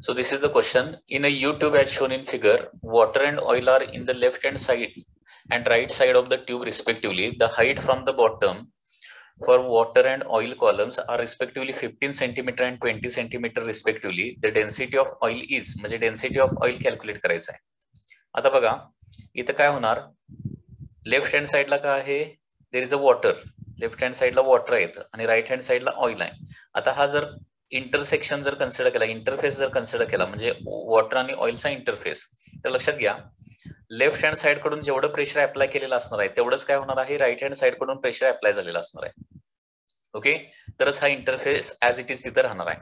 So this is the question. In a U-tube as shown in figure, water and oil are in the left hand side and right side of the tube respectively. The height from the bottom for water and oil columns are respectively 15 centimeter and 20 centimeter respectively. The density of oil is म्हणजे density of oil calculate करायचं आहे आता बघा इथं काय होणार left hand साईडला काय आहे there is a water left hand साईडला वॉटर आहे आणि राईट हँड साईडला ऑइल आहे आता हा जर इंटरसेक्शन जर कन्सिडर केला इंटरफेस जर कन्सिडर केला म्हणजे वॉटर आणि ऑइलचा इंटरफेस तर लक्षात घ्या लेफ्ट हँड साइडकडून जेवढं प्रेशर अप्लाय केलेलं असणार आहे तेवढंच काय होणार आहे राईट हँड साइडकडून प्रेशर अप्लाय झालेलं असणार आहे. ओके तरच हा इंटरफेस ऍज इट इज तिथं राहणार आहे.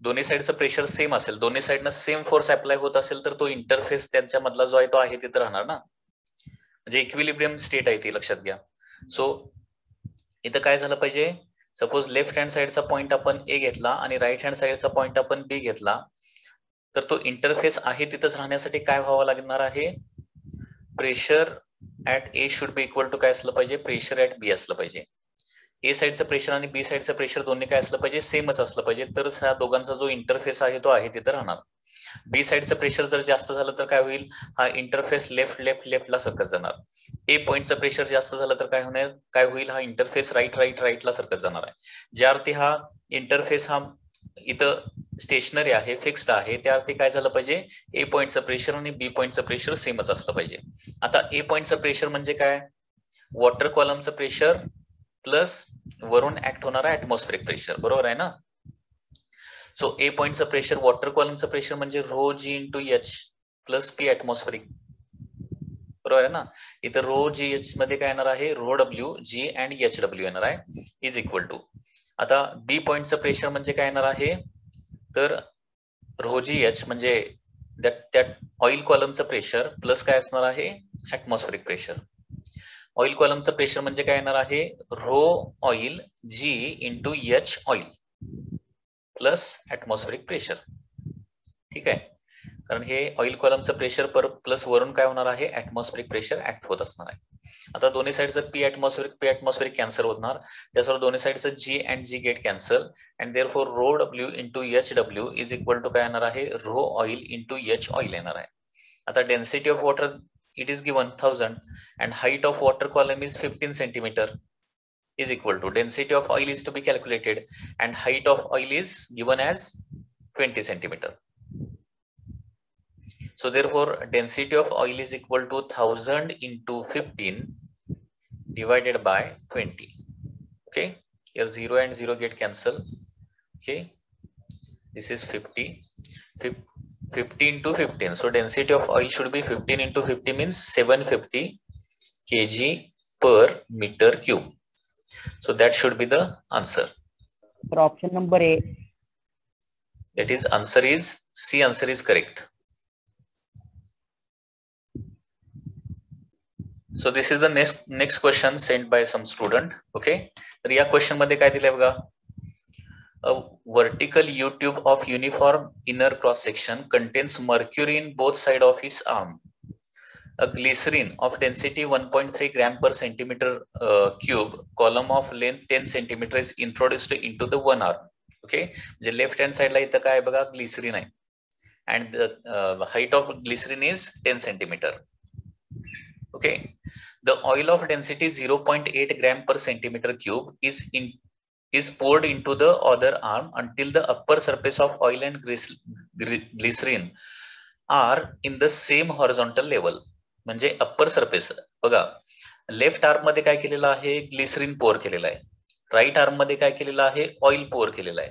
दोन्ही साईडचं प्रेशर सेम असेल दोन्ही साईडनं सेम फोर्स अप्लाय होत असेल तर तो इंटरफेस त्यांच्या मधला जो आहे तो आहे तिथं राहणार ना. म्हणजे इक्विलिब्रियम स्टेट आहे ती लक्षात घ्या. सो इथं काय झालं पाहिजे? सपोज लेफ्ट हँड साईडचा पॉईंट आपण ए घेतला आणि राईट हँड साईडचा पॉईंट आपण बी घेतला तर तो इंटरफेस आहे तिथंच राहण्यासाठी काय व्हावं लागणार आहे? Pressure at A should be equal to काय असलं पाहिजे? प्रेशर ऍट बी असलं पाहिजे. ए साईडचं प्रेशर आणि बी साईडचं प्रेशर दोन्ही काय असलं पाहिजे? सेमच असलं पाहिजे. तरच ह्या दोघांचा जो इंटरफेस आहे तो आहे तिथं राहणार. बी साईडचं प्रेशर जर जास्त झालं तर काय होईल? हा इंटरफेस लेफ्ट लेफ्ट लेफ्टला सरकत जाणार. ए पॉईंटचं प्रेशर जास्त झालं तर काय होणार? काय होईल? हा इंटरफेस राईट राईट राईटला सरकत जाणार आहे. ज्या अर्थी हा इंटरफेस हा इथं स्टेशनरी आहे फिक्स्ड आहे त्या अर्थी काय झालं पाहिजे? ए पॉईंटचं प्रेशर आणि बी पॉईंटचं प्रेशर सेमच असलं पाहिजे. आता ए पॉईंटचं प्रेशर म्हणजे काय? वॉटर कॉलमचं प्रेशर प्लस वरून ऍक्ट होणारा ऍटमॉस्फेरिक प्रेशर बरोबर आहे ना? सो ए पॉईंटचं प्रेशर वॉटर कॉलमचं प्रेशर म्हणजे rho g into h plus P atmospheric बरोबर आहे ना? इथं रो जी एच मध्ये काय येणार आहे? Rho W G and H W येणार आहे. इज इक्वल टू आता बी पॉईंटचं प्रेशर म्हणजे काय येणार आहे? तर रो जी एच म्हणजे त्या ऑइल कॉलमचं प्रेशर प्लस काय असणार आहे? ऍटमॉस्फेरिक प्रेशर ऑइल कॉलमचं प्रेशर म्हणजे काय येणार आहे? Rho oil g into h oil plus atmospheric pressure. ठीक आहे? कारण हे ऑइल कॉलमचं प्रेशर पर प्लस वरून काय होणार आहे? ऍटमॉस्फेरिक प्रेशर ऍक्ट होत असणार आहे. आता दोन्ही साईडचं P atmospheric P atmospheric cancel होणार. त्याचबरोबर दोन्ही साईडचं G and G get cancel. And therefore rho W into H W is equal to काय येणार आहे? Rho oil into H oil येणार आहे. आता density of water it is given thousand and height of water column is fifteen centimetre is equal to density of oil is to be calculated and height of oil is given as 20 centimeter. So therefore density of oil is equal to 1000 into 15 divided by 20 okay? Here 0 and 0 get cancelled. okay? This is 50 50 into 15 so density of oil should be 15 into 50 means 750 kg per meter cube so that should be the answer for option number a that is answer is c answer is correct so this is the next next question sent by some student okay तर या क्वेश्चनमध्ये काय दिलंय बघा A vertical U-tube of uniform inner cross section contains mercury in both sides of its arm. A glycerin of density 1.3 gram per centimeter uh, cube, column of length 10 centimeter is introduced into the one arm. Okay, म्हणजे left hand साइडला इथं काय बघा glycerine आहे and the height of glycerin is 10 centimetre okay the oil of density 0.8 gram per centimeter cube is in is poured into the other arm until the upper surface of oil and glycerin are in the same horizontal level म्हणजे upper surface बघा left आर्ममध्ये काय केलेलं आहे? Glycerine pour केलेलं आहे. Right आर्ममध्ये काय केलेलं आहे? ऑइल पोअर केलेलं आहे.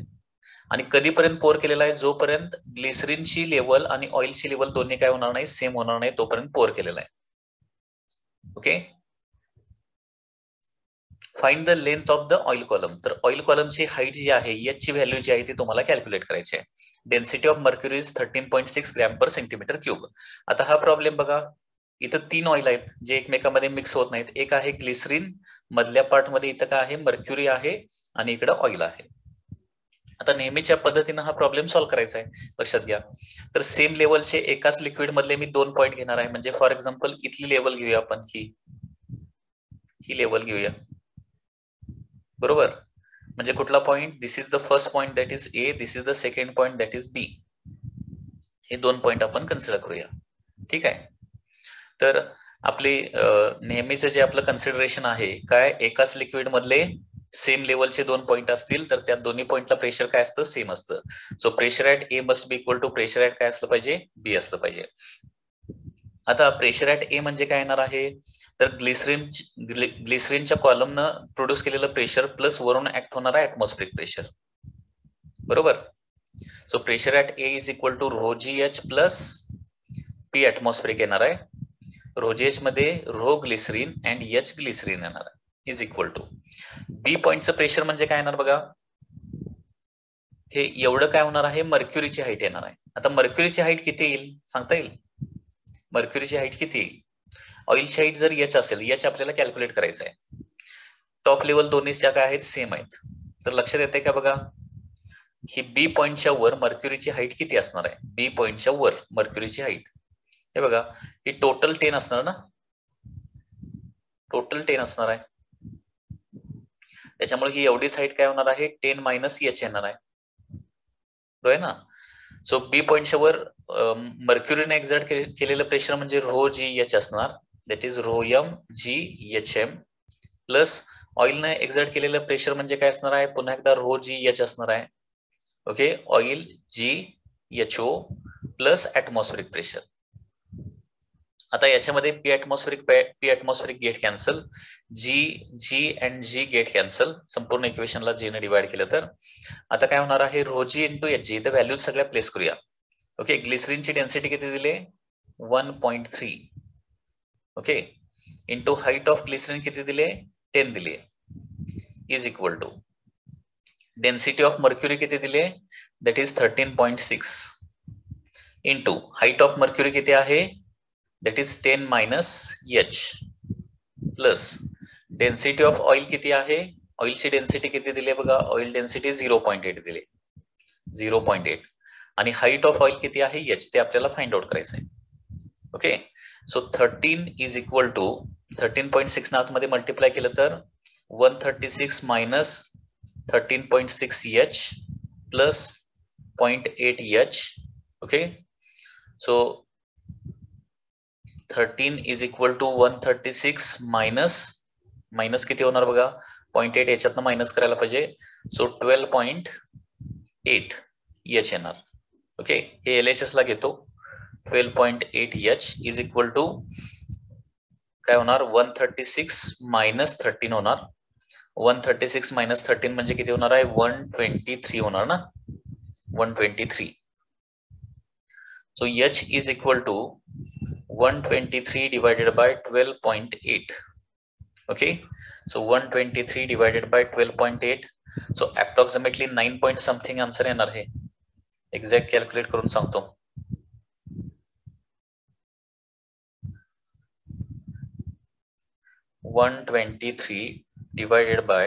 आणि कधीपर्यंत पोअर केलेला आहे? जोपर्यंत ग्लिसरीनची लेवल आणि ऑइलची लेवल दोन्ही काय होणार नाही? सेम होणार नाही तोपर्यंत पोअर केलेला आहे. Okay find the length of the oil column तर ऑइल कॉलमची हाईट जी आहे एच ची व्हॅल्यू जी आहे ती तुम्हाला कॅल्क्युलेट करायची आहे. Density of mercury is thirteen point six gram per centimetre cube आता हा प्रॉब्लेम बघा. इथं तीन ऑइल आहेत जे एकमेकांमध्ये मिक्स होत नाहीत. एक आहे ग्लिसरीन मधल्या पार्टमध्ये इथं काय आहे? मर्क्युरी आहे आणि इकडं ऑइल आहे. आता नेहमीच्या पद्धतीनं हा प्रॉब्लेम सॉल्व्ह करायचा आहे. लक्षात घ्या. तर सेम लेवलचे एकाच लिक्विड मधले मी दोन पॉईंट घेणार आहे. म्हणजे फॉर एक्झाम्पल इथली लेवल घेऊया आपण. ही. ही लेवल घेऊया. बरोबर? म्हणजे कुठला point this is the first point that is A this is the second point that is B हे दोन पॉइंट आपण कन्सिडर करूया. ठीक आहे? तर आपली नेहमीचं जे आपलं कन्सिडरेशन आहे काय एकाच लिक्विड मधले सेम लेवलचे दोन पॉईंट असतील तर त्या दोन्ही पॉईंटला प्रेशर काय असतं? सेम असतं. So pressure at A must be equal to pressure at काय असलं पाहिजे? बी असलं पाहिजे. आता प्रेशर ऍट ए म्हणजे काय येणार आहे? तर ग्लिसरीन ग्लिसरीनच्या कॉलमनं प्रोड्यूस केलेलं प्रेशर प्लस वरून ऍक्ट होणारा ऍटमॉस्फिरिक प्रेशर बरोबर? So pressure at A is equal to rho G H plus P atmospheric येणार आहे. रो मध्ये rho glycerine and H glycerine येणार आहे. इज इक्वल टू बी पॉइंटचं प्रेशर म्हणजे काय येणार बघा? हे एवढं काय होणार आहे? मर्क्युरीची हाईट येणार आहे. आता मर्क्युरीची हाईट किती येईल? सांगता येईल? मर्क्युरीची हाईट किती येईल? ऑइलची हाईट जर एच असेल एच आपल्याला कॅल्क्युलेट करायचं आहे. टॉप लेवल दोन्ही ज्या काय आहेत सेम आहेत. तर लक्षात येते का बघा? ही बी पॉइंटच्या वर मर्क्युरीची हाईट किती असणार आहे? बी पॉइंटच्या वर मर्क्युरीची हाईट हे बघा ही टोटल टेन असणार ना? टोटल टेन असणार आहे. त्याच्यामुळे ही एवढी साईड काय होणार आहे? टेन मायनस एच येणार आहे. बरोबर ना? सो बी पॉइंटच्या वर मर्क्युरीने एक्झर्ट केलेलं प्रेशर म्हणजे रो जी एच असणार. That is rho M G H M plus ऑइलने exert केलेलं प्रेशर म्हणजे काय असणार आहे? पुन्हा एकदा रो जी एच असणार आहे. Okay oil G H O plus atmospheric pressure आता याच्यामध्ये P atmospheric P atmospheric get cancel G G and G get cancel संपूर्ण इक्वेशनला जी ने डिवाइड केलं तर. आता काय होणार आहे? रोजी इंटू एच जी इथं व्हॅल्यूज सगळ्या प्लेस करूया. ओके ग्लिसरीनची डेन्सिटी किती दिली? One point three okay into height of glycerine किती दिले? टेन दिले. Is equal to density of mercury किती दिले? That is thirteen point six into height of mercury किती आहे? That is 10 minus h plus density of oil किती आहे? ऑइलची डेन्सिटी किती दिली बघा? Oil density zero point eight दिली. झिरो पॉईंट एट आणि हाईट ऑफ ऑइल किती आहे? एच ते आपल्याला फाइंड आउट करायचं आहे. Okay so thirteen is equal to thirteen point six आतमध्ये मल्टिप्लाय केलं तर one thirty six minus thirteen point six H plus point eight H okay so thirteen is equal to one thirty six minus minus किती होणार बघा? Point eight याच्यातनं minus करायला पाहिजे. So twelve point eight H येणार. Okay हे L H S ला घेतो. Twelve point eight H is equal to काय होणार? One thirty six minus thirteen होणार. One thirty six minus thirteen म्हणजे किती होणार आहे? वन ट्वेंटी थ्री होणार ना? One twenty three so H is equal to 123 divided by 12.8 okay so 123 divided by 12.8 so approximately 9 point something answer येणार आहे exact calculate करून सांगतो one twenty three divided by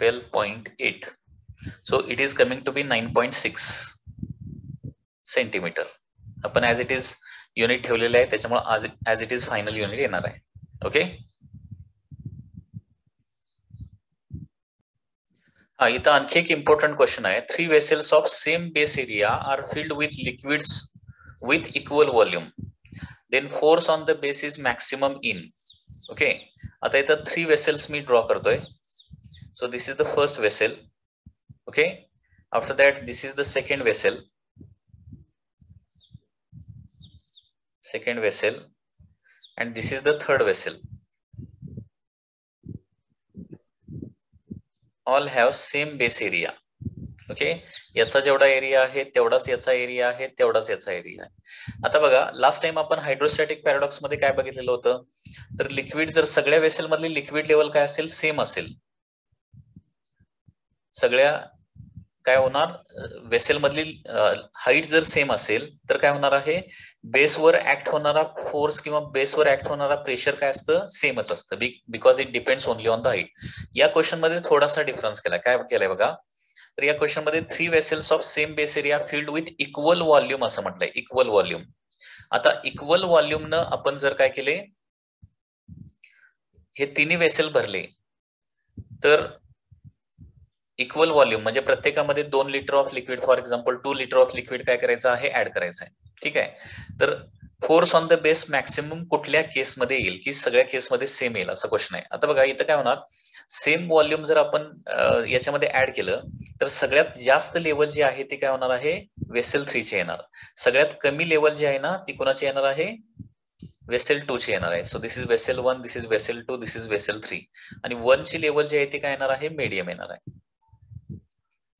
12.8 so it is coming to be 9.6 centimeter आपण as it is unit ठेवलेलं आहे त्याच्यामुळे आज as it is final unit येणार आहे. ओके हा इथं आणखी एक इम्पॉर्टंट क्वेश्चन आहे. Three vessels of same base area are filled with liquids with equal volume then force on the base is maximum in okay आता इथं थ्री वेसेल्स मी ड्रॉ करतोय. So this is the first vessel okay after that this is the second vessel second vessel and this is the third vessel. All have same base area. Okay याचा जेवढा area आहे तेवढाच याचा area आहे तेवढाच याचा area आहे. आता बघा लास्ट टाइम आपण हायड्रोस्टॅटिक पॅराडॉक्समध्ये काय बघितलेलं होतं? तर लिक्विड जर सगळ्या वेसेल मधली लिक्विड लेवल काय असेल? सेम असेल. सगळ्या काय होणार? वेसेल मधली हाईट जर सेम असेल तर काय होणार आहे? बेसवर ऍक्ट होणारा फोर्स किंवा बेसवर ऍक्ट होणारा प्रेशर काय असतं? सेमच असतं. Because it depends only on the height या क्वेश्चनमध्ये थोडासा डिफरन्स केला. काय केलाय बघा? तर या क्वेश्चनमध्ये three vessels of same base area filled with equal volume असं म्हटलंय. इक्वल व्हॉल्यूम आता इक्वल व्हॉल्यूमनं आपण जर काय केले? हे तिन्ही वेसेल भरले. तर इक्वल व्हॉल्यूम म्हणजे प्रत्येकामध्ये दोन litre of liquid for example two litre of liquid काय करायचं आहे? ऍड करायचं आहे ठीक आहे? तर force on the base maximum कुठल्या केसमध्ये येईल? की सगळ्या केसमध्ये सेम येईल? असा क्वेश्चन आहे. आता बघा इथं काय होणार? सेम व्हॉल्यूम जर आपण याच्यामध्ये ऍड केलं तर सगळ्यात जास्त लेवल जे आहे ते काय होणार आहे? वेसेल थ्रीचे येणार. सगळ्यात कमी लेवल जे आहे ना ती कोणाची येणार आहे? वेसेल टू ची येणार आहे. So this is vessel one this is vessel two this is vessel three आणि वन ची लेवल जी आहे ती काय येणार आहे? मीडियम येणार आहे.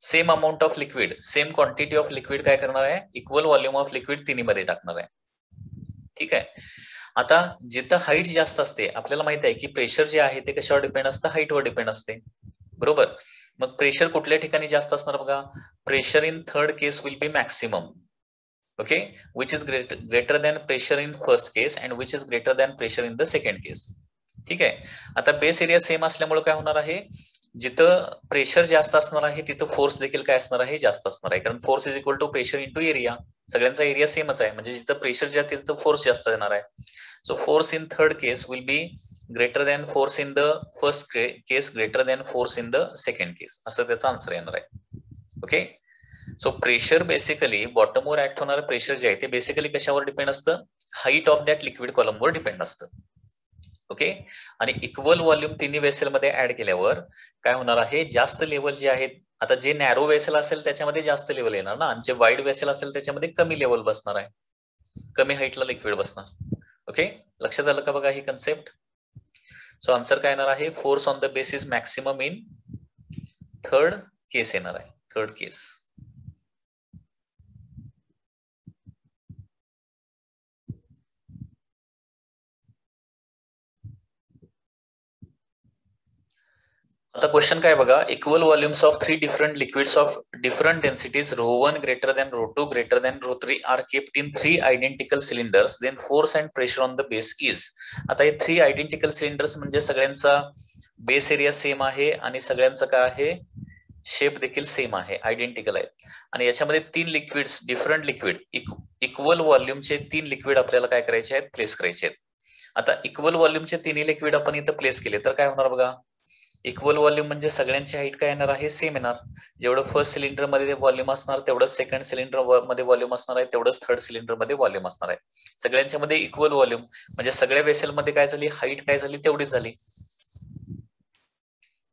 Same amount of liquid same quantity of liquid काय करणार आहे? इक्वल व्हॉल्यूम ऑफ लिक्विड तिन्हीमध्ये टाकणार आहे. ठीक आहे? आता जिथं हाईट जास्त असते आपल्याला माहीत आहे की प्रेशर जे आहे ते कशावर डिपेंड असतं? हाईटवर डिपेंड असते. बरोबर? मग प्रेशर कुठल्या ठिकाणी जास्त असणार बघा? Pressure in third case will be maximum okay which is great greater than pressure in first case and which is greater than pressure in the second case ठीक आहे? आता बेस एरिया सेम असल्यामुळे काय होणार आहे? जिथं प्रेशर जास्त असणार आहे तिथं फोर्स देखील काय असणार आहे? जास्त असणार आहे. कारण force is equal to pressure into area सगळ्यांचा एरिया सेमच आहे. म्हणजे जिथं प्रेशर जे आहे तिथं फोर्स जास्त येणार आहे. So force in third case will be greater than force in the first case greater than force in the second case असं त्याचा आन्सर येणार आहे. ओके सो प्रेशर बेसिकली बॉटमवर ऍक्ट होणारं प्रेशर जे आहे ते बेसिकली कशावर डिपेंड असतं? हाईट ऑफ दॅट लिक्विड कॉलमवर डिपेंड असतं. ओके? आणि इक्वल व्हॉल्यूम तिन्ही वेसेल मध्ये ऍड केल्यावर काय होणार आहे? जास्त लेवल जे आहेत आता जे नॅरो वेसेल असेल त्याच्यामध्ये जास्त लेवल येणार ना? आणि जे वाईड वेसेल असेल त्याच्यामध्ये कमी लेवल बसणार आहे. कमी हाईटला लिक्विड बसणार. ओके? लक्षात आलं का बघा ही कन्सेप्ट सो आन्सर काय येणार आहे? Force on the basis maximum in third case येणार आहे. थर्ड केस आता क्वेश्चन काय बघा? Equal volumes of three different liquids of different densities rho one greater than rho two greater than rho three are kept in three identical cylinders then force and pressure on the base is आता हे three identical cylinders म्हणजे सगळ्यांचा base area same आहे आणि सगळ्यांचं काय आहे? Shape देखील सेम आहे. आयडेंटिकल आहे. आणि याच्यामध्ये तीन लिक्विड्स डिफरंट लिक्विड इक्वल व्हॉल्यूमचे तीन लिक्विड आपल्याला काय करायचे आहेत? प्लेस करायचे आहेत. आता इक्वल व्हॉल्यूमचे तिन्ही लिक्विड आपण इथं प्लेस केले तर काय होणार बघा? इक्वल व्हॉल्यूम म्हणजे सगळ्यांची हाईट काय येणार आहे? सेम येणार. जेवढं फर्स्ट सिलेंडरमध्ये व्हॉल्यूम असणार तेवढंच सेकंड सिलेंडरमध्ये व्हॉल्यूम असणार आहे तेवढंच थर्ड सिलेंडरमध्ये व्हॉल्यूम असणार आहे. सगळ्यांच्या मध्ये इक्वल व्हॉल्यूम म्हणजे सगळ्या वेसेल मध्ये काय झाली? हाईट काय झाली? तेवढीच झाली.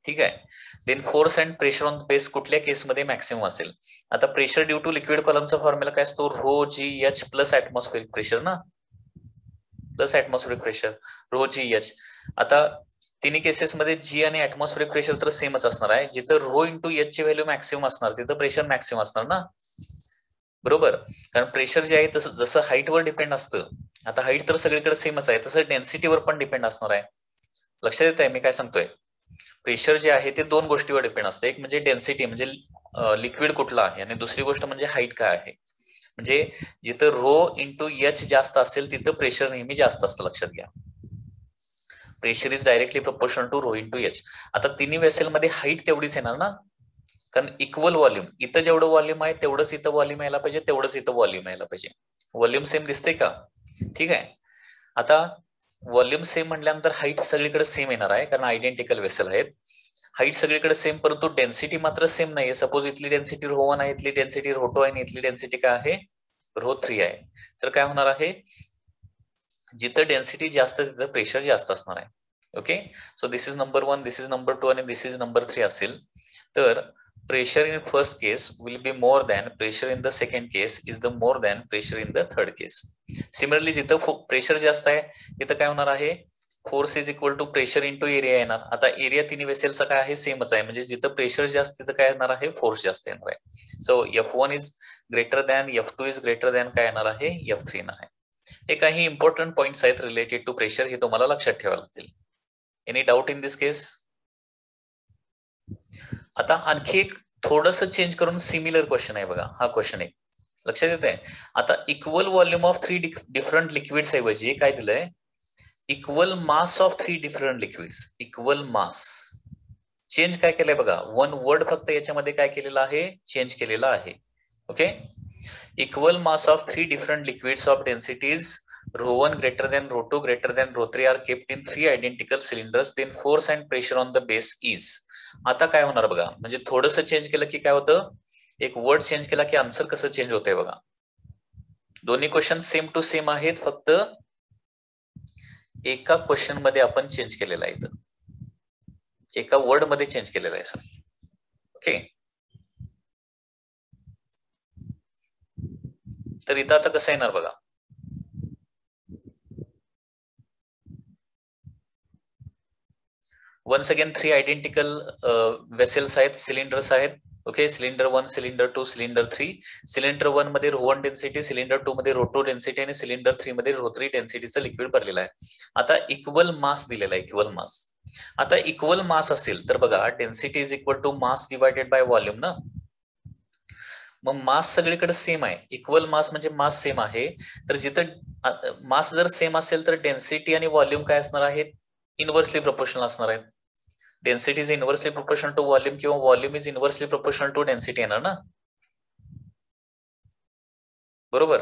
ठीक आहे? Then force and pressure on base कुठल्या केसमध्ये मॅक्सिमम असेल? आता प्रेशर ड्यू टू लिक्विड कॉलमचा फॉर्म्युला काय असतो? Rho G H plus atmospheric pressure ना? Plus atmospheric pressure rho G H आता तिन्ही केसेसमध्ये जी आणि ऍटमॉस्फेरिक प्रेशर तर सेमच असणार आहे. जिथं रो इंटू एच ची व्हॅल्यू मॅक्सिमम असणार तिथं प्रेशर मॅक्सिमम असणार ना? बरोबर? कारण प्रेशर जे आहे तसं जसं हाईटवर डिपेंड असतं आता हाईट तर सगळीकडे सेमच आहे तसं डेन्सिटीवर पण डिपेंड असणार आहे. लक्षात येत आहे मी काय सांगतोय? प्रेशर जे आहे ते दोन गोष्टीवर डिपेंड असतं. एक म्हणजे डेन्सिटी म्हणजे लिक्विड कुठला आहे? आणि दुसरी गोष्ट म्हणजे हाईट काय आहे? म्हणजे जिथं रो इंटू एच जास्त असेल तिथं प्रेशर नेहमी जास्त असतं. लक्षात घ्या. Pressure is directly proportion to rho into H आता तिन्ही वेसेल मध्ये हाईट तेवढीच येणार ना? कारण इक्वल व्हॉल्यूम इथं जेवढं व्हॉल्यूम आहे तेवढंच इथं व्हॉल्यूम यायला पाहिजे तेवढंच इथं व्हॉल्यूम यायला पाहिजे. व्हॉल्यूम सेम दिसते का? ठीक आहे. आता व्हॉल्यूम सेम म्हटल्यानंतर हाईट सगळीकडे सेम येणार आहे कारण आयडेंटिकल वेसल आहेत. हाईट सगळीकडे सेम परंतु डेन्सिटी मात्र सेम नाहीये. सपोज इथली डेन्सिटी रो वन आहे इथली डेन्सिटी रो टू आहे आणि इथली डेन्सिटी काय आहे? रो थ्री आहे. तर काय होणार आहे? जिथं डेन्सिटी जास्त तिथं प्रेशर जास्त असणार आहे. Okay so this is number one this is number two आणि दिस इज नंबर थ्री असेल. तर pressure in first case will be more than pressure in the second case is the more than pressure in the third case similarly जिथं pressure जास्त आहे तिथं काय होणार आहे? Force is equal to pressure into area येणार. आता area तिन्ही वेसेलचा काय आहे? सेमच आहे. म्हणजे जिथं प्रेशर जास्त तिथं काय येणार आहे? फोर्स जास्त येणार आहे. So F one is greater than F two is greater than काय येणार आहे? एफ थ्री येणार आहे. हे काही इम्पॉर्टंट पॉइंट्स आहेत रिलेटेड टू प्रेशर हे तुम्हाला लक्षात ठेवावे लागतील. Any doubt in this case आता आणखी एक थोडस चेंज करून सिमिलर क्वेश्चन आहे बघा. हा क्वेश्चन एक. लक्षात येत आहे आता equal volume of three different liquids ऐवजी काय दिलंय? Equal mass of three different liquids equal mass change काय केलंय बघा? वन वर्ड फक्त याच्यामध्ये काय केलेलं आहे? चेंज केलेला आहे. Okay equal mass of three different liquids of densities rho one greater than rho two greater than rho three are kept in three identical cylinders then force and pressure on the base is आता काय होणार बघा? म्हणजे थोडंसं change केलं की काय होतं? एक वर्ड चेंज केला की आन्सर कसं चेंज होतंय बघा. दोन्ही क्वेश्चन सेम टू सेम आहेत फक्त एका क्वेश्चनमध्ये आपण चेंज केलेला आहे एका वर्डमध्ये चेंज केलेला आहे सर ओके तर इथं आता कसं येणार बघा? Once again three identical vessels आहेत सिलेंडर्स आहेत. Okay cylinder one cylinder two cylinder three cylinder वनमध्ये rho one density cylinder two मध्ये रोटो डेन्सिटी आणि सिलेंडर थ्री मध्ये रोत्री डेन्सिटीचं लिक्विड भरलेलं आहे. आता इक्वल मास दिलेला आहे इक्वल मास आता इक्वल मास असेल तर बघा density is equal to mass divided by volume ना? मग मास सगळीकडे सेम आहे. इक्वल मास म्हणजे मास सेम आहे. तर जिथं मास जर सेम असेल तर डेन्सिटी आणि व्हॉल्यूम काय असणार आहे? इनव्हर्सली प्रोपोर्शनल असणार आहे. Density is inversely proportional to volume किंवा volume is inversely proportional to density येणार ना? बरोबर?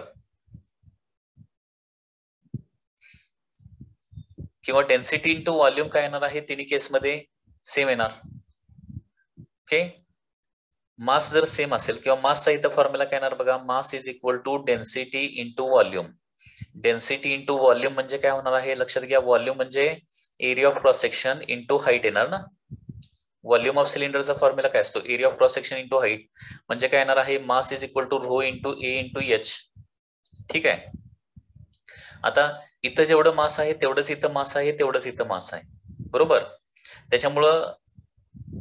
किंवा डेन्सिटी इंटू व्हॉल्यूम काय येणार आहे? तिन्ही केसमध्ये सेम येणार. ओके मास जर सेम असेल किंवा मासचा इथं फॉर्म्युला काय येणार बघा? Mass is equal to density into volume density into volume म्हणजे काय होणार आहे? लक्षात घ्या व्हॉल्यूम म्हणजे area of cross section into height येणार ना? व्हॉल्यूम ऑफ सिलेंडरचा फॉर्म्युला काय असतो? Area of cross section into height म्हणजे काय येणार आहे? Mass is equal to rho into A into H ठीक आहे? आता इथं जेवढं मास आहे तेवढंच इथं मास आहे तेवढंच इथं मास आहे. बरोबर? त्याच्यामुळं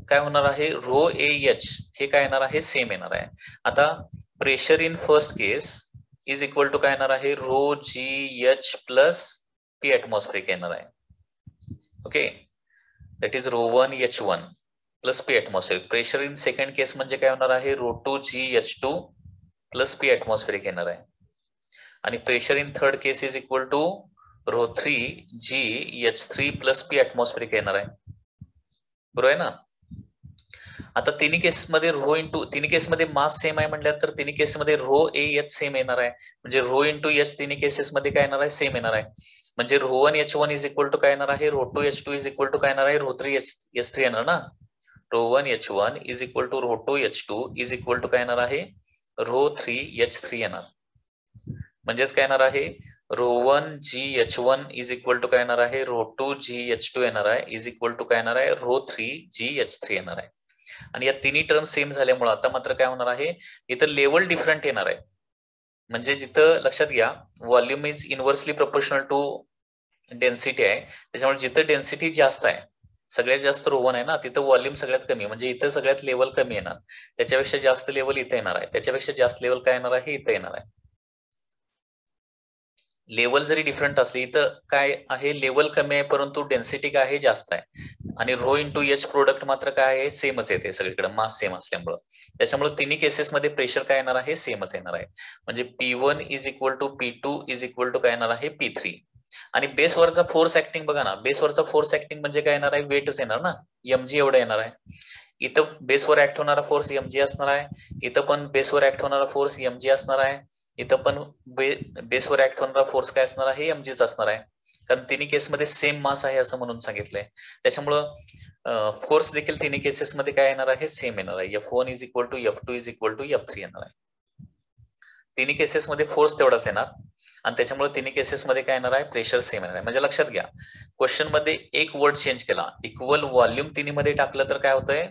काय होणार आहे? रो ए एच हे काय येणार आहे? सेम येणार आहे. आता pressure in first case is equal to काय येणार आहे? Rho G H plus P atmospheric येणार आहे. Okay that is rho one H one plus P atmospheric pressure in second case म्हणजे काय होणार आहे? Rho two G H two plus P atmospheric येणार आहे. आणि pressure in third case is equal to rho three G H three plus P atmospheric येणार आहे. बरोबर आहे ना? आता तिन्ही केसमध्ये रो इंटू तिन्ही केसमध्ये मास सेम आहे म्हटल्यावर तर तिन्ही केसमध्ये रो ए एच सेम येणार आहे. म्हणजे रो इंटू एच तिन्ही केसेसमध्ये काय येणार आहे? सेम येणार आहे. म्हणजे rho one H one is equal to काय येणार आहे? Rho two H two is equal to काय येणार आहे? Rho three H H three येणार ना? Rho one H one is equal to rho two H two is equal to काय येणार आहे? रो थ्री एच थ्री येणार. म्हणजेच काय येणार आहे? Rho one G H one is equal to काय येणार आहे? Rho two G H two येणार आहे. इज इक्वल टू काय येणार आहे? Rho three G H three येणार आहे. आणि या तिन्ही टर्म सेम झाल्यामुळे आता मात्र काय होणार आहे? इथं लेवल डिफरंट येणार आहे. म्हणजे जिथं लक्षात घ्या volume is inversely proportional to density आहे. त्याच्यामुळे जिथं डेन्सिटी जास्त आहे सगळ्यात जास्त रोवन आहे ना तिथं व्हॉल्यूम सगळ्यात कमी म्हणजे इथं सगळ्यात लेवल कमी येणार. त्याच्यापेक्षा जास्त लेवल इथं येणार आहे. त्याच्यापेक्षा जास्त लेवल काय येणार आहे? इथं येणार आहे. लेवल जरी डिफरंट असली इथं काय आहे? लेवल कमी आहे परंतु डेन्सिटी काय आहे? जास्त आहे. आणि रो इंटू एच प्रोडक्ट मात्र काय आहे? सेमच येते सगळीकडे. मास सेम असल्यामुळं. त्याच्यामुळे तिन्ही केसेसमध्ये प्रेशर काय येणार आहे? सेमच येणार आहे. म्हणजे P one is equal to P two is equal to काय येणार आहे? पी थ्री आणि बेसवरचा फोर्स ऍक्टिंग बघा ना. बेसवरचा फोर्स ऍक्टिंग म्हणजे काय येणार आहे? वेटच येणार ना. एमजी एवढं येणार आहे. इथं बेसवर ऍक्ट होणारा फोर्स एमजी असणार आहे. इथं पण बेसवर ऍक्ट होणारा फोर्स एमजी असणार आहे. इथं पण बेसवर ऍक्ट होणारा फोर्स काय असणार आहे? एमजीच असणार आहे. कारण तिन्ही केसमध्ये सेम मास आहे असं म्हणून सांगितलंय. त्याच्यामुळं फोर्स देखील तिन्ही केसेसमध्ये काय येणार आहे? सेम येणार आहे. F one is equal to F two is equal to F three येणार आहे. तिन्ही केसेसमध्ये फोर्स तेवढाच येणार. आणि त्याच्यामुळे तिन्ही केसेसमध्ये काय येणार आहे? प्रेशर सेम येणार आहे. म्हणजे लक्षात घ्या. क्वेश्चनमध्ये एक वर्ड चेंज केला. इक्वल व्हॉल्यूम तिन्ही मध्ये टाकलं तर काय होतंय?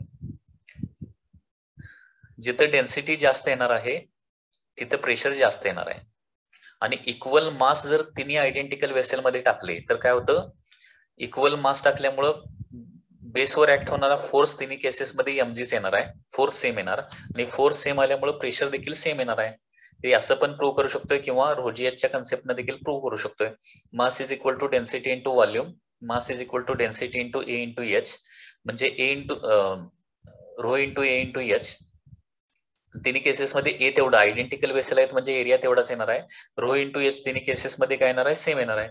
जिथं डेन्सिटी जास्त येणार आहे तिथं प्रेशर जास्त येणार आहे. आणि इक्वल मास जर तिन्ही आयडेंटिकल वेसेल मध्ये टाकले तर काय होतं? इक्वल मास टाकल्यामुळं बेसवर ऍक्ट होणारा फोर्स तिन्ही केसेसमध्ये एमजीच येणार आहे. फोर्स सेम येणार. आणि फोर्स सेम आल्यामुळे प्रेशर देखील सेम येणार आहे. ते असं पण प्रूव्ह करू शकतोय किंवा रोजिएटच्या कन्सेप्टने देखील प्रूव्ह करू शकतोय. Mass is equal to density into volume mass is equal to density into A into H म्हणजे A into rho into A into H तिन्ही केसेसमध्ये ए तेवढा आयडेंटिकल वेसल आहेत म्हणजे एरिया तेवढाच येणार आहे. रो इंटू एच तिन्ही केसेसमध्ये काय येणार आहे? सेम येणार आहे.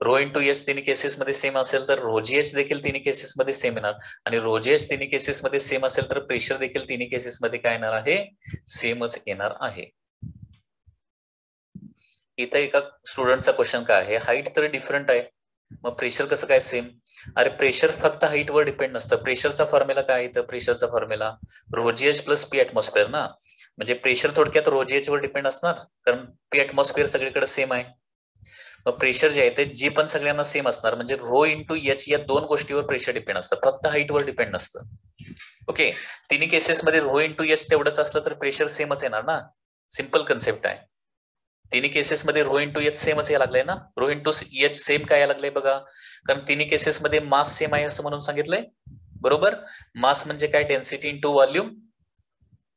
रो इंटू एच तिन्ही केसेसमध्ये सेम असेल तर रोजी एच देखील तिन्ही केसेसमध्ये सेम येणार. आणि रोजी एच तिन्ही केसेसमध्ये सेम असेल तर प्रेशर देखील तिन्ही केसेसमध्ये काय येणार आहे? सेमच येणार आहे. इथं एका स्टुडंटचा क्वेश्चन काय आहे? हाईट तर डिफरंट आहे. मग प्रेशर कसं काय सेम अरे प्रेशर फक्त हाईटवर डिपेंड नसतं. प्रेशरचा फॉर्म्युला काय येतं प्रेशरचा formula rho G H plus P atmosphere ना? म्हणजे प्रेशर थोडक्यात रोजीएच वर डिपेंड असणार कारण पी ऍटमॉस्फिअर सगळीकडे सेम आहे. मग प्रेशर जे आहे ते जी पण सगळ्यांना सेम असणार. म्हणजे रो इंटू एच या दोन गोष्टीवर प्रेशर डिपेंड असतं. फक्त हाईटवर डिपेंड नसतं. ओके तिन्ही केसेसमध्ये रो इंटू एच तेवढंच असलं तर प्रेशर सेमच येणार ना? सिंपल कन्सेप्ट आहे. तिन्ही केसेसमध्ये रो टू एच सेमच यायला लागलंय ना? रो टू एच सेम काय यायला लागलंय बघा? कारण तिन्ही केसेसमध्ये मास सेम आहे असं म्हणून सांगितलंय. बरोबर? मास म्हणजे काय? डेन्सिटी इंटू व्हॉल्यूम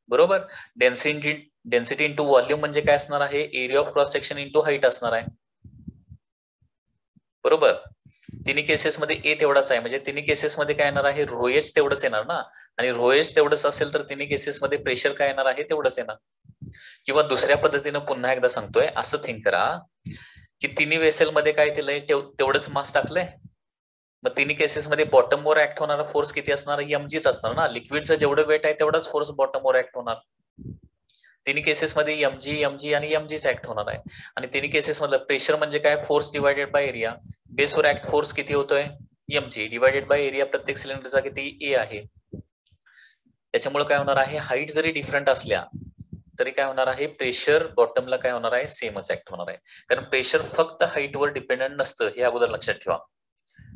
बरोबर? डेन्सिटी डेन्सिटी इंटू व्हॉल्यूम म्हणजे काय असणार आहे? Area of cross section into height असणार आहे. बरोबर? तिन्ही केसेसमध्ये ए तेवढाच आहे. म्हणजे तिन्ही केसेसमध्ये काय येणार आहे? रोएच तेवढंच येणार ना? आणि रोएच तेवढंच असेल तर तिन्ही केसेसमध्ये प्रेशर काय येणार आहे? तेवढंच येणार. किंवा दुसऱ्या पद्धतीनं पुन्हा एकदा सांगतोय असं थिंक करा की तिन्ही वेसेलमध्ये काय केलंय तेवढंच मास टाकलंय? मग तिन्ही केसेसमध्ये बॉटमवर ऍक्ट होणारा फोर्स किती असणार? एमजीच असणार ना? लिक्विडचं जेवढं वेट आहे तेवढाच फोर्स बॉटमवर ऍक्ट होणार. तिन्ही केसेसमध्ये एमजी एमजी आणि एमजीच ऍक्ट होणार आहे. आणि तिन्ही केसेस मधलं प्रेशर म्हणजे काय? फोर्स डिवायडेड बाय एरिया बेसवर ऍक्ट फोर्स किती होतोय? एमजी डिवायडेड बाय एरिया प्रत्येक सिलेंडरचा किती? ए आहे. त्याच्यामुळे काय होणार आहे? हाईट जरी डिफरंट असल्या तरी काय होणार आहे? प्रेशर बॉटमला काय होणार आहे? सेमच ऍक्ट होणार आहे. कारण प्रेशर फक्त हाईटवर डिपेंडंट नसतं हे अगोदर लक्षात ठेवा.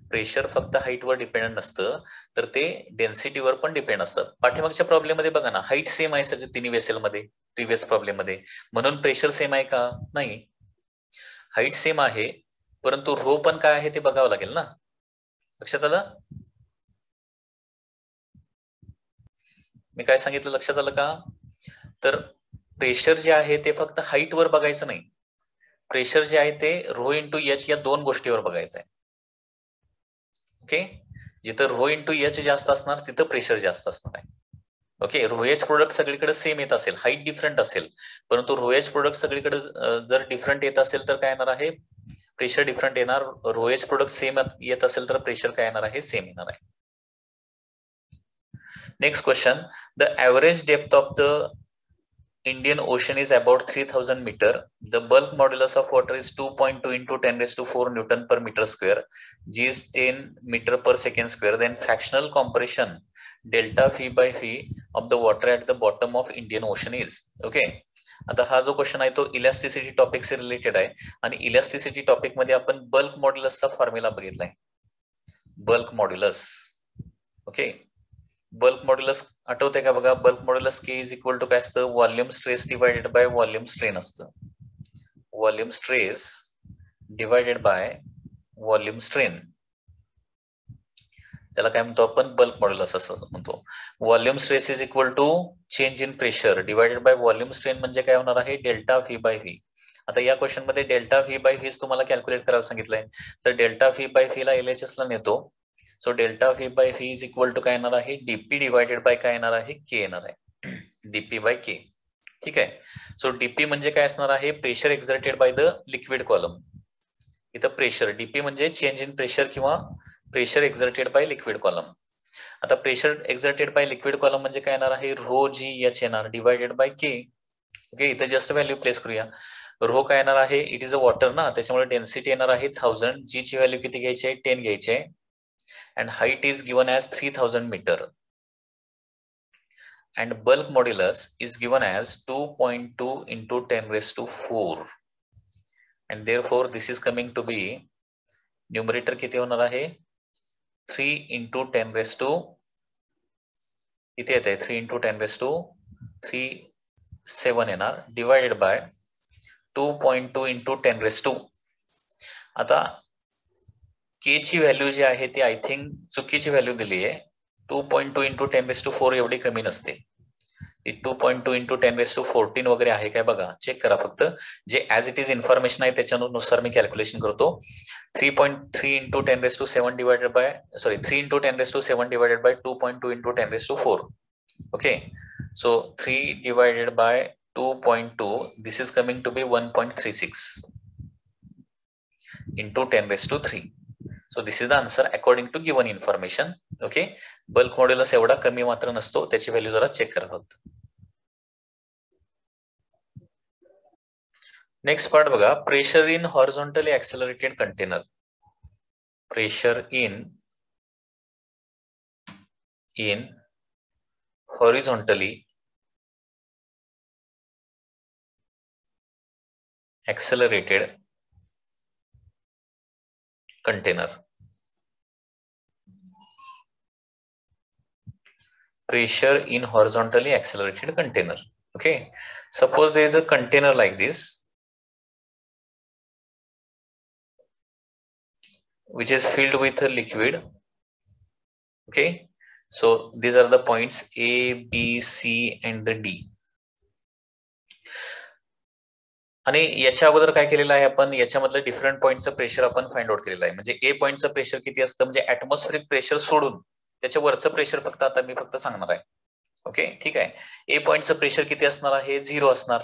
प्रेशर फक्त हाईटवर डिपेंडंट नसतं तर ते डेन्सिटीवर पण डिपेंड असतं. पाठीमागच्या प्रॉब्लेममध्ये बघा ना हाईट सेम आहे सगळे तिन्ही वेसेलमध्ये प्रिव्हियस प्रॉब्लेममध्ये. म्हणून प्रेशर सेम आहे का? नाही. हाईट सेम आहे परंतु रो पण काय आहे ते बघावं लागेल ना. लक्षात आलं? मी काय सांगितलं? लक्षात आलं का? तर प्रेशर जे आहे ते फक्त हाईट वर बघायचं नाही. प्रेशर जे आहे ते रो इंटू एच या दोन गोष्टीवर बघायचं आहे ओके जिथं रो इंटू एच जास्त असणार तिथं प्रेशर जास्त असणार आहे. ओके रोएच प्रोडक्ट सगळीकडे सेम येत असेल हाईट डिफरंट असेल. परंतु रोएच प्रोडक्ट सगळीकडे जर डिफरंट येत असेल तर काय येणार आहे? प्रेशर डिफरंट येणार. रोएच प्रोडक्ट सेम येत असेल तर प्रेशर काय येणार आहे? सेम येणार आहे. Next question the average depth of the Indian ocean is about three thousand metre the bulk modulus of water is two point two into ten raise two four newton per metre square G is ten metre per second square then fractional compression delta phi by phi of the water at the bottom of Indian ocean is okay आता हा जो question आहे तो elasticity topic से related आहे. आणि elasticity टॉपिकमध्ये आपण bulk मॉड्युलसचा फॉर्म्युला बघितलाय. Bulk modulus okay bulk modulus आठवते का बघा? Bulk modulus K is equal to काय असतं? Volume stress divided by volume strain असतं. Volume stress divided by volume strain त्याला काय म्हणतो आपण? बल्क मॉड्युलस असं म्हणतो. Volume stress is equal to change in pressure divided by volume strain म्हणजे काय होणार आहे? डेल्टा व्ही बाय व्ही आता या क्वेश्चनमध्ये डेल्टा व्ही बाय व्ही तुम्हाला कॅल्क्युलेट करायला सांगितलंय. तर डेल्टा व्ही बाय व्ही ला एलएचएस ला नेतो. So delta V by V is equal to काय येणार आहे? डीपी डिवायडेड बाय काय येणार आहे? के येणार आहे. डीपी बाय के ठीक आहे? सो डीपी म्हणजे काय असणार आहे? Pressure exerted by the liquid column इथं प्रेशर डीपी म्हणजे चेंज इन प्रेशर किंवा pressure exerted by liquid column आता pressure exerted by liquid column म्हणजे काय येणार आहे? रो जी एच येणार डिवायडेड बाय के ओके इथे जस्ट व्हॅल्यू प्लेस करूया. रो काय येणार आहे? इट इज अ वॉटर ना त्याच्यामुळे डेन्सिटी येणार आहे थाउजंड जी ची व्हॅल्यू किती घ्यायची आहे? टेन घ्यायची आहे. And height is given as three thousand metre and bulk modulus is given as two point two into ten raise two four and therefore this is coming to be numerator किती होणार आहे? Three into ten base two. इथे येत आहे three into ten base two. Three seven येणार. Divided by two point two into ten raise two आता K ची value जी आहे ती आय थिंक चुकीची व्हॅल्यू दिली आहे two point two into ten base two four एवढी कमी नसते. Two point two into ten raise two fourteen वगैरे आहे काय बघा. चेक करा फक्त. जे ऍज इट इज इन्फॉर्मेशन आहे त्याच्यानुसार मी कॅल्क्युलेशन करतो. Three point three into ten base two seven divided by sorry three into ten base two seven divided by two point two into ten base two four okay so three divided by two point two this is coming to be one point three six into ten base two three so this is the answer according to given information okay bulk modulus एवढा कमी मात्र नसतो त्याची value जरा check करत आहोत. Next part बघा pressure in horizontally accelerated container pressure in in horizontally accelerated container. Pressure in horizontally accelerated container okay suppose there is a container like this which is filled with a liquid okay so these are the points a b c and the d आणि याच्या अगोदर काय केलेलं आहे आपण याच्यामधलं different पॉईंटचं pressure आपण फाइंड आउट केलेलं आहे म्हणजे ए पॉईंटचं प्रेशर किती असतं म्हणजे ऍटमॉस्फेरिक प्रेशर सोडून त्याच्या वरचं प्रेशर फक्त आता मी फक्त सांगणार आहे. ओके ठीक आहे? ए पॉईंटचं प्रेशर किती असणार आहे? झिरो असणार.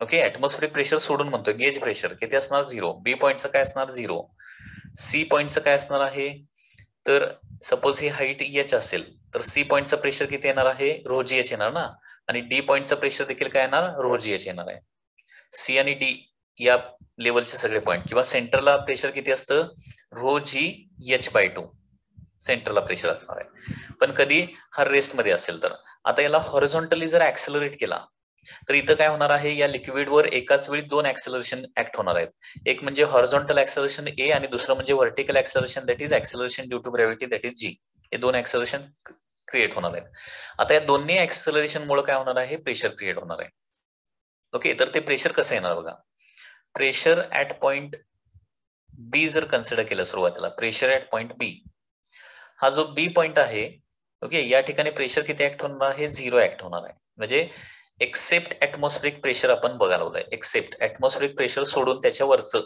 ओके ऍटमॉस्फेरिक प्रेशर सोडून म्हणतो गेज प्रेशर किती असणार? झिरो बी पॉईंटचं काय असणार? झिरो सी पॉईंटचं काय असणार आहे? तर सपोज ही हाईट एच असेल तर सी पॉईंटचं प्रेशर किती येणार आहे? रोजी एच येणार ना? आणि डी पॉईंटचं प्रेशर देखील काय येणार? रोजी एच येणार आहे. सी आणि डी या लेवलचे सगळे पॉईंट किंवा सेंटरला प्रेशर किती असतं? Rho G H by two सेंटरला प्रेशर असणार आहे. पण कधी हा रेस्टमध्ये असेल तर. आता याला हॉरिझॉन्टली जर ऍक्सेलरेट केला तर इथं काय होणार आहे? या लिक्विडवर एकाच वेळी दोन ऍक्सेलरेशन ऍक्ट होणार आहेत. एक म्हणजे हॉरिझॉन्टल ऍक्सेलरेशन ए आणि दुसरं म्हणजे vertical acceleration that is acceleration due to gravity that is G. हे दोन ऍक्सेलरेशन क्रिएट होणार आहेत. आता या दोन्ही ऍक्सेलरेशन मुळे काय होणार आहे? प्रेशर क्रिएट होणार आहे. ओके तर ते प्रेशर कसं येणार बघा? प्रेशर ऍट पॉइंट बी जर कन्सिडर केलं सुरुवातीला प्रेशर ऍट पॉइंट बी. हा जो बी पॉइंट आहे ओके या ठिकाणी प्रेशर किती ऍक्ट होणार आहे? झिरो ऍक्ट होणार आहे. म्हणजे एक्सेप्ट ऍटमॉस्फेरिक प्रेशर आपण बघायला एक्सेप्ट ऍटमॉस्फेरिक प्रेशर सोडून त्याच्या वरचं.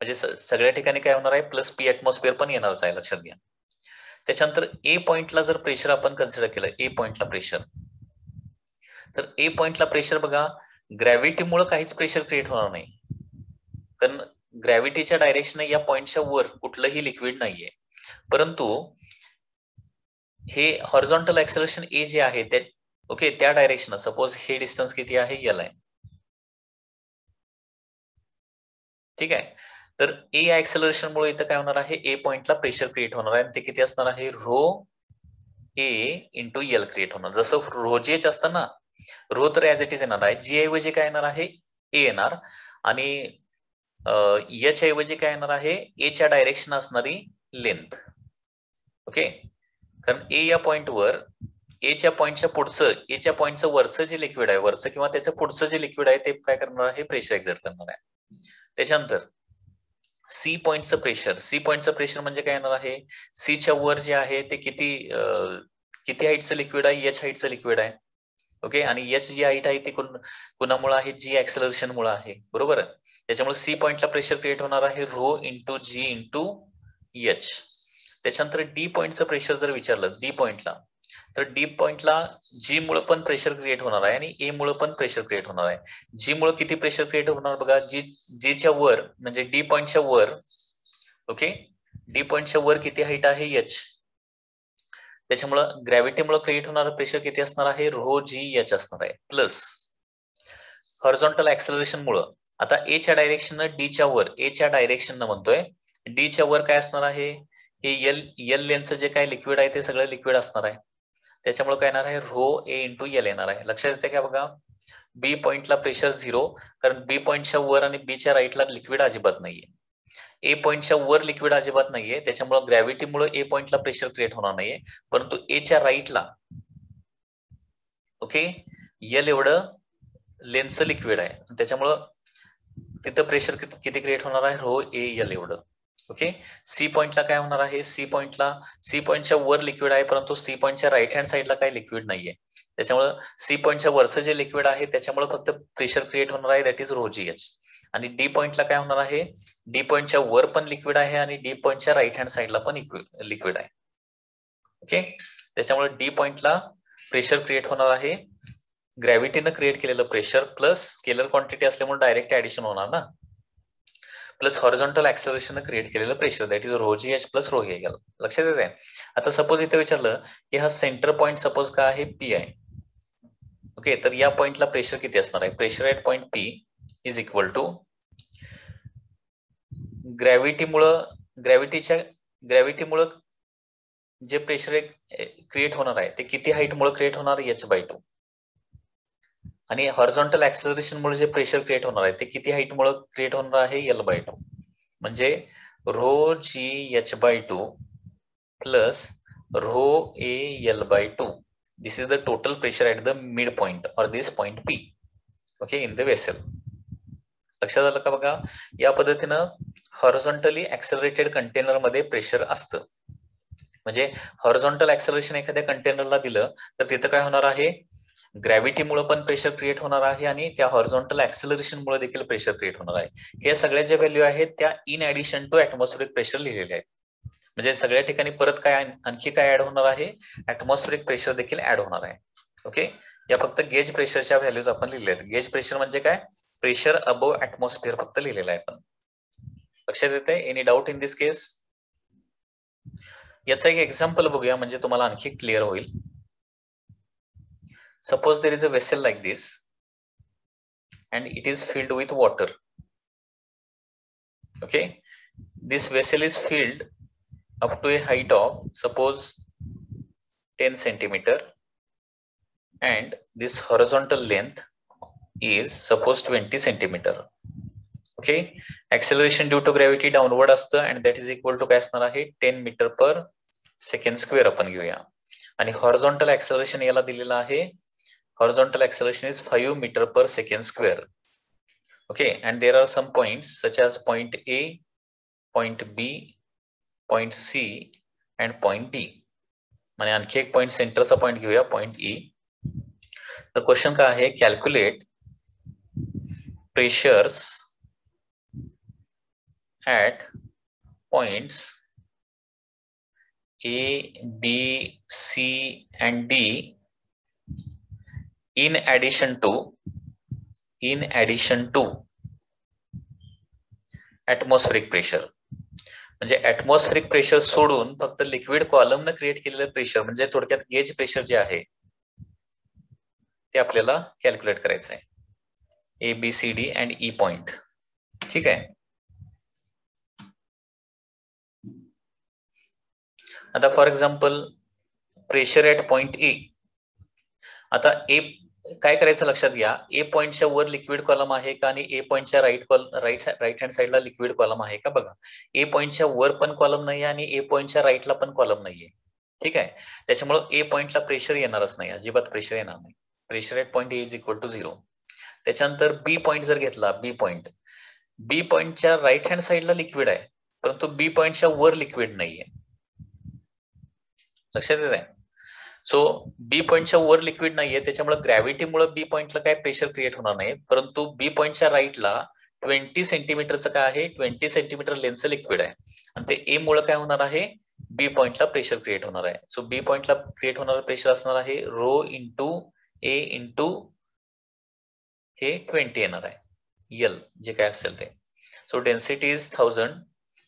म्हणजे सगळ्या ठिकाणी काय होणार आहे? प्लस पी ऍटमॉस्फिअर पण येणारच आहे लक्षात घ्या. त्याच्यानंतर ए पॉइंटला जर प्रेशर आपण कन्सिडर केलं ए पॉइंटला प्रेशर तर ए पॉइंटला प्रेशर बघा ग्रॅव्हिटीमुळे काहीच प्रेशर क्रिएट होणार नाही. कारण ग्रॅव्हिटीच्या डायरेक्शन या पॉइंटच्या वर कुठलंही लिक्विड नाहीये. परंतु हे हॉरिझॉन्टल ऍक्सलेशन ए जे आहे ते ओके त्या डायरेक्शन सपोज हे डिस्टन्स किती आहे? एल आहे. ठीक आहे? तर ए या मुळे इथं काय होणार आहे? ए पॉइंटला प्रेशर क्रिएट होणार आहे. ते किती असणार आहे? Rho A into L create होणार. जसं रोजेच असतं ना रो तर ऍज इट इज येणार आहे. जी ऐवजी काय येणार आहे? ए येणार. आणि एच ऐवजी काय येणार आहे? एच्या डायरेक्शन असणारी लेंथ. ओके? कारण ए या पॉइंटवर एच्या पॉइंटच्या पुढचं एच्या पॉइंटचं वरचं जे लिक्विड आहे वरचं किंवा त्याचं पुढचं जे लिक्विड आहे ते काय करणार आहे प्रेशर एक्झर्ट करणार आहे. त्याच्यानंतर सी पॉइंटचं प्रेशर सी पॉइंटचं प्रेशर म्हणजे काय येणार आहे? सीच्या वर जे आहे ते किती किती हाईटचं लिक्विड आहे? एच हाईटचं लिक्विड आहे. ओके? आणि एच जी हाईट आहे ती कुणामुळे आहे? जी ऍक्सलरेशन मुळे आहे. बरोबर त्याच्यामुळे सी पॉइंटला प्रेशर क्रिएट होणार आहे rho into G into H त्याच्यानंतर डी पॉइंटचं प्रेशर जर विचारलं डी पॉइंटला तर डी पॉइंटला जी मुळे पण प्रेशर क्रिएट होणार आहे आणि ए मुळे पण प्रेशर क्रिएट होणार आहे. जी मुळे किती प्रेशर क्रिएट होणार बघा? जी जीच्या वर म्हणजे डी पॉइंटच्या वर ओके डी पॉइंटच्या वर किती हाईट आहे एच त्याच्यामुळं ग्रॅव्हिटीमुळे क्रिएट होणारं प्रेशर किती असणार आहे? रो जी एच असणार आहे. प्लस हॉरिझॉन्टल ऍक्सलरेशन मुळे. आता एच्या डायरेक्शन डीच्या वर एच्या डायरेक्शन म्हणतोय डीच्या वर काय असणार आहे? हे एल एल लेनचं जे काय लिक्विड आहे ते सगळं लिक्विड असणार आहे. त्याच्यामुळे काय येणार आहे? रो ए इंटू एल येणार आहे. लक्षात येते का बघा? बी पॉइंटला प्रेशर झिरो कारण बी पॉइंटच्या वर आणि बीच्या राईटला लिक्विड अजिबात नाहीये. ए पॉइंटच्या वर लिक्विड अजिबात नाहीये. त्याच्यामुळे ग्रॅव्हिटीमुळे ए पॉइंटला प्रेशर क्रिएट होणार नाहीये. परंतु एच्या राईटला ओके एल एवढं लेन्सचं लिक्विड आहे. त्याच्यामुळं तिथं प्रेशर किती क्रिएट होणार आहे? रो ए एल एवढं. ओके? सी पॉइंटला काय होणार आहे? सी पॉइंटला सी पॉइंटच्या वर लिक्विड आहे परंतु सी पॉइंटच्या राईट हँड साईडला काही लिक्विड नाहीये. त्याच्यामुळे सी पॉइंटच्या वरचं जे लिक्विड आहे त्याच्यामुळे फक्त प्रेशर क्रिएट होणार आहे that is rho G H आणि डी पॉइंटला काय होणार आहे? डी पॉइंटच्या वर पण लिक्विड आहे आणि डी पॉइंटच्या राईट हँड साईडला पण लिक्विड आहे. ओके? त्याच्यामुळे डी पॉइंटला प्रेशर क्रिएट होणार आहे. ग्रॅव्हिटीनं क्रिएट केलेलं प्रेशर प्लस स्केलर क्वांटिटी असल्यामुळे डायरेक्ट ऍडिशन होणार ना? प्लस हॉरिझॉन्टल ऍक्सलरेशन क्रिएट केलेलं pressure that is rho G H plus rho L लक्षात येते आता सपोज इथे विचारलं की हा सेंटर पॉइंट सपोज काय आहे? पी आहे. ओके तर या पॉइंटला प्रेशर किती असणार आहे? Pressure at point P is equal to ग्रॅव्हिटीमुळं ग्रॅव्हिटीच्या ग्रॅव्हिटीमुळं जे प्रेशर क्रिएट eh, होणार आहे ते किती हाईटमुळे क्रिएट होणार? एच बाय टू आणि हॉरिझॉन्टल ऍक्सलरेशनमुळे जे प्रेशर क्रिएट होणार आहे ते किती हाईटमुळे क्रिएट होणार आहे एल बाय टू म्हणजे rho G H by two plus rho A L by two this is the total pressure at the mid point or this point P okay in the vessel लक्षात आलं का बघा? या पद्धतीनं horizontally ऍक्सलरेटेड कंटेनरमध्ये pressure असतं. म्हणजे हॉरिझॉन्टल ऍक्सलरेशन एखाद्या कंटेनरला दिलं तर तिथं काय होणार आहे? ग्रॅव्हिटीमुळे पण प्रेशर क्रिएट होणार आहे आणि त्या हॉर्झॉन्टल ऍक्सिलरेशनमुळे देखील प्रेशर क्रिएट होणार आहे. हे सगळ्या ज्या व्हॅल्यू आहेत त्या in addition to atmospheric pressure लिहिलेले आहेत. म्हणजे सगळ्या ठिकाणी परत काय आणखी काय ऍड होणार आहे? ऍटमॉस्फेरिक प्रेशर देखील ऍड होणार आहे. ओके या फक्त गेज प्रेशरच्या व्हॅल्यूज आपण लिहिल्या आहेत. गेज प्रेशर म्हणजे काय? प्रेशर अबव ऍटमॉस्फिअर फक्त लिहिलेलं आहे आपण. लक्षात येते any doubt in this case याचा एक एक्झाम्पल बघूया म्हणजे तुम्हाला आणखी क्लिअर होईल. suppose there is a vessel like this and it is filled with water okay this vessel is filled up to a height of suppose 10 centimeter and this horizontal length is suppose 20 centimeter okay acceleration due to gravity downward असतं and that is equal to काय असणार आहे 10 metre per second square आपण घेऊया आणि horizontal acceleration याला दिलेलं आहे horizontal acceleration is 5 metre per second square okay and there are some points such as point a point b point C and point D म्हणजे आणखी एक पॉइंट सेंटरचा पॉइंट घेऊया पॉइंट ई तर क्वेश्चन काय आहे calculate pressures at points A B C and D in addition to in addition to atmospheric pressure म्हणजे atmospheric pressure सोडून फक्त लिक्विड कॉलमनं क्रिएट केलेलं प्रेशर म्हणजे थोडक्यात गेज प्रेशर जे आहे ते आपल्याला कॅल्क्युलेट करायचं आहे. A B C D and E point ठीक आहे? आता for example pressure at point A आता ए काय करायचं लक्षात घ्या. ए पॉइंटच्या वर लिक्विड कॉलम आहे का आणि ए पॉइंटच्या right call right right hand साईडला लिक्विड कॉलम आहे का? बघा. ए पॉइंटच्या वर पण कॉलम नाहीये आणि ए पॉइंटच्या राईटला पण कॉलम नाहीये. ठीक आहे? त्याच्यामुळे ए पॉइंटला प्रेशर येणारच नाही. अजिबात प्रेशर येणार नाही. Pressure at point is equal to zero त्याच्यानंतर बी पॉइंट जर घेतला बी पॉइंट बी पॉइंटच्या राईट हँड साईडला लिक्विड आहे. परंतु बी पॉइंटच्या वर लिक्विड नाहीये. लक्षात येत आहे सो बी पॉइंटच्या वर लिक्विड नाहीये त्याच्यामुळे ग्रॅव्हिटीमुळे बी पॉईंटला काय प्रेशर क्रिएट होणार नाही. परंतु बी पॉइंटच्या राईटला ट्वेंटी सेंटीमीटरचं काय आहे? ट्वेंटी सेंटीमीटर लेन्थचं लिक्विड आहे. आणि ते ए मुळे काय होणार आहे? बी पॉइंटला प्रेशर क्रिएट होणार आहे. सो बी पॉईंटला क्रिएट होणारा प्रेशर असणार आहे रो इंटू ए इंटू हे ट्वेंटी येणार आहे. यल जे काय असेल ते. So density is thousand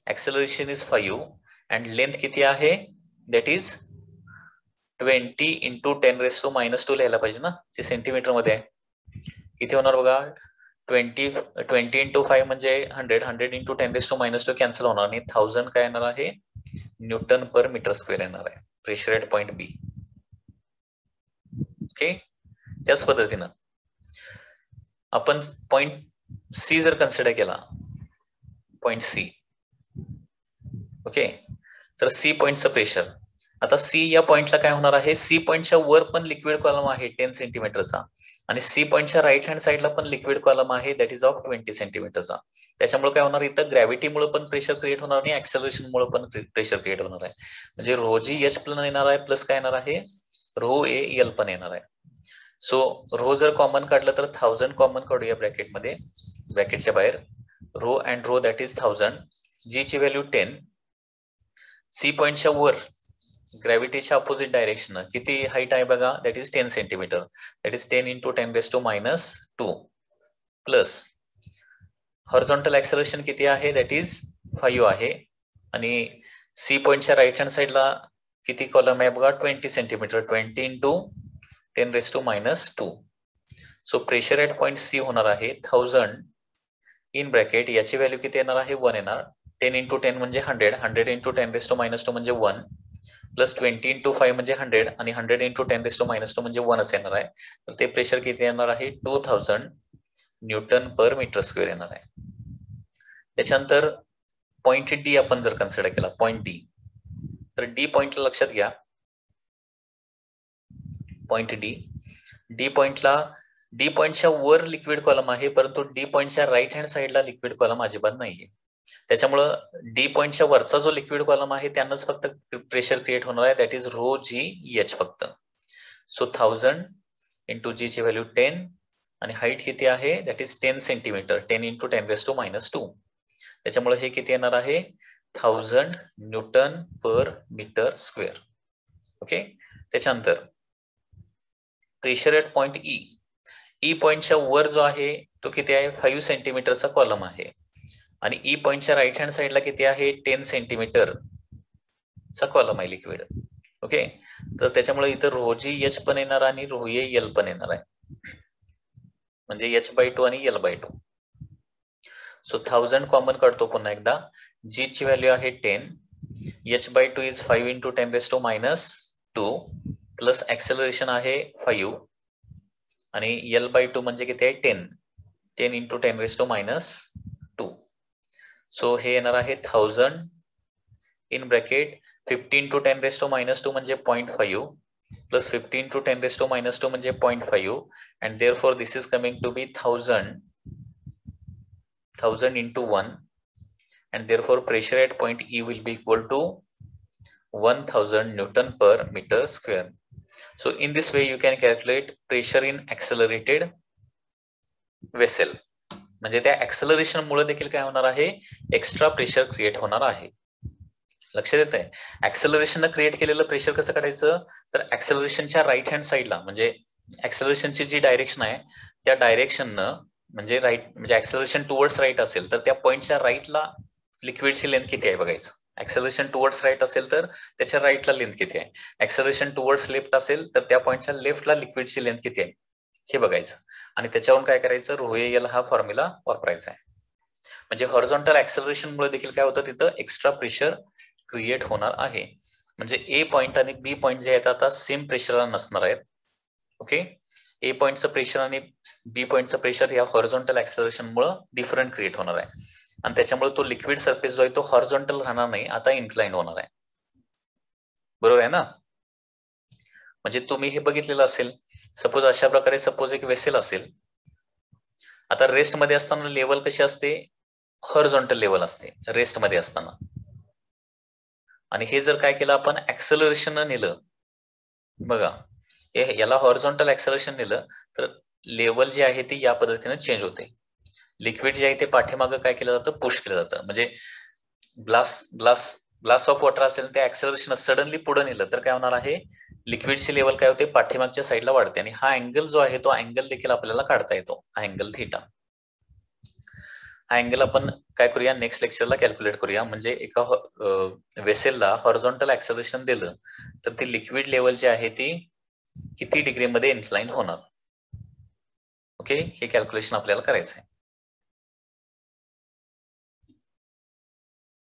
acceleration is five and length किती आहे? That is twenty into ten raise two minus two लिहायला पाहिजे ना? जे सेंटीमीटरमध्ये आहे. किती होणार बघा? ट्वेंटी ट्वेंटी इंटू फाईव्ह म्हणजे hundred hundred into ten raise two minus two cancel होणार आणि थाउजंड काय येणार आहे? न्यूटन पर मीटर स्क्वेअर येणार आहे. Pressure at point B okay त्याच पद्धतीनं. आपण पॉइंट सी जर कन्सिडर केला पॉइंट सी ओके तर सी पॉइंटचं प्रेशर आता सी या पॉइंटला काय होणार आहे? सी पॉइंटच्या वर पण लिक्विड कॉलम आहे टेन सेंटीमीटरचा आणि सी पॉइंटच्या राईट हँड साईडला पण लिक्विड कॉलम आहे दॅट इज ऑफ ट्वेंटी सेंटीमीटरचा त्याच्यामुळे काय होणार? इथं ग्रॅव्हिटीमुळे पण प्रेशर क्रिएट होणार आणि ऍक्सेलरेशनमुळे पण प्रेशर क्रिएट होणार आहे. म्हणजे रो जी एच प्लन येणार आहे प्लस काय येणार आहे? रो ए एल पण येणार आहे. सो रो जर कॉमन काढलं तर थाउजंड कॉमन काढूया ब्रॅकेटमध्ये ब्रॅकेटच्या बाहेर. Rho and rho that is thousand G ची व्हॅल्यू टेन सी पॉइंटच्या वर ग्रॅव्हिटीच्या अपोजिट डायरेक्शन किती हाईट आहे बघा? That is ten centimetre that is ten into ten base two minus two plus horizontal acceleration किती आहे? दॅट इज फाईव्ह आहे. आणि सी पॉइंटच्या राईट हँड साईडला किती कॉलम आहे बघा? Twenty centimetre twenty into ten raise two minus two so pressure at point C होणार आहे थाउजंड इन ब्रॅकेट याची व्हॅल्यू किती येणार आहे? वन येणार. टेन इंटू टेन म्हणजे hundred hundred into ten raise two minus two म्हणजे one plus twenty into five म्हणजे हंड्रेड आणि hundred into ten raise two minus two म्हणजे वनच येणार आहे. तर ते प्रेशर किती येणार आहे? Two thousand newton per metre square येणार आहे. त्याच्यानंतर पॉइंट डी आपण जर कन्सिडर केला पॉइंट डी तर डी पॉइंटला लक्षात घ्या. पॉइंट डी डी पॉइंटला डी पॉइंटच्या वर लिक्विड कॉलम आहे परंतु डी पॉइंटच्या राईट हँड साईडला लिक्विड कॉलम अजिबात नाहीये. त्याच्यामुळं डी पॉइंटच्या वरचा जो लिक्विड कॉलम आहे त्यांनाच फक्त प्रेशर क्रिएट होणार आहे. That is rho G H फक्त. सो थाउजंड इंटू जी ची व्हॅल्यू टेन आणि हाईट किती आहे? That is ten centimetre ten into ten base to minus two त्याच्यामुळे हे किती येणार आहे? Thousand newton per metre square okay त्याच्यानंतर pressure at point E E पॉइंटच्या वर जो आहे तो किती आहे? फाईव्ह सेंटीमीटरचा कॉलम आहे. आणि ई पॉइंटच्या राईट हँड साईडला किती आहे? टेन सेंटीमीटर चा कॉलम आहे लिक्विड ओके तर त्याच्यामुळे इथं रोजी एच पण येणार आणि रोये एल पण येणार आहे. म्हणजे एच बाय टू आणि L by two so thousand common काढतो पुन्हा एकदा. जी ची व्हॅल्यू आहे ten H by two is five into ten base to minus two plus acceleration आहे फाईव्ह आणि एल बाय टू म्हणजे किती आहे? Ten ten into ten raise to minus so हे येणार आहे thousand in bracket fifteen to ten raise to minus two म्हणजे point five plus fifteen to ten raise to minus two म्हणजे point five and therefore this is coming to be thousand thousand into one and therefore pressure at point E will be equal to 1000 Newton per meter square. So in this way you can calculate pressure in accelerated vessel. म्हणजे त्या acceleration मुळे देखील काय होणार आहे? Extra pressure create होणार आहे. लक्षात येत आहे ऍक्सलरेशन क्रिएट केलेलं प्रेशर कसं काढायचं? तर ऍक्सलरेशनच्या राईट हँड साईडला म्हणजे ऍक्सलरेशनची जी डायरेक्शन आहे त्या डायरेक्शननं म्हणजे राईट म्हणजे ऍक्सलरेशन टुवर्ड्स राईट असेल तर त्या पॉईंटच्या राईटला लिक्विडची लेंथ किती आहे बघायचं? ऍक्सलरेशन टुवर्ड्स राईट असेल तर त्याच्या राईटला लेंथ किती आहे? ऍक्सलरेशन टुवर्ड्स लेफ्ट असेल तर त्या पॉईंटच्या लेफ्टला लिक्विडची लेंथ किती आहे? हे बघायचं. आणि त्याच्यावरून काय करायचं? रोएल हा फॉर्म्युला वापरायचा आहे. म्हणजे हॉरिझॉन्टल ऍक्सलरेशन मुळे देखील काय होतं? तिथं एक्स्ट्रा प्रेशर क्रिएट होणार आहे. म्हणजे ए पॉइंट आणि बी पॉइंट जे आहेत आता सेम प्रेशरला नसणार आहेत. ओके ए पॉइंटचं प्रेशर आणि बी पॉइंटचं प्रेशर या हॉरिझॉन्टल ऍक्सलरेशन मुळे डिफरंट क्रिएट होणार आहे. आणि त्याच्यामुळे तो लिक्विड सरफेस जो आहे तो हॉरिझॉन्टल राहणार नाही. आता इन्क्लाइन होणार आहे. बरोबर आहे ना? म्हणजे तुम्ही हे बघितलेलं असेल सपोज अशा प्रकारे सपोज एक वेसेल असेल आता रेस्टमध्ये असताना लेवल कशी असते? हॉरिझॉन्टल लेवल असते रेस्टमध्ये असताना. आणि हे जर काय केलं आपण ऍक्सलरेशन नेलं. बघा याला हॉरिझॉन्टल ऍक्सलरेशन नेलं तर लेवल जे आहे ती या पद्धतीने चेंज होते. लिक्विड जे आहे ते पाठीमागं काय केलं जातं? पुश केलं जातं. म्हणजे glass glass glass of water असेल ते ऍक्सलरेशन सडनली पुढे नेलं तर काय होणार आहे? लिक्विडची लेवल काय होते? पाठीमागच्या साईडला वाढते आणि हा अँगल जो आहे तो अँगल देखील आपल्याला काढता येतो. हा अँगल थिटा. हा अँगल आपण काय करूया? नेक्स्ट लेक्चरला कॅल्क्युलेट करूया. म्हणजे एका वेसेलला हॉरिझॉन्टल ऍक्सलेशन दिलं तर ती लिक्विड लेवल जी आहे ती किती डिग्रीमध्ये इन्क्लाइन होणार? ओके? हे कॅल्क्युलेशन आपल्याला करायचं आहे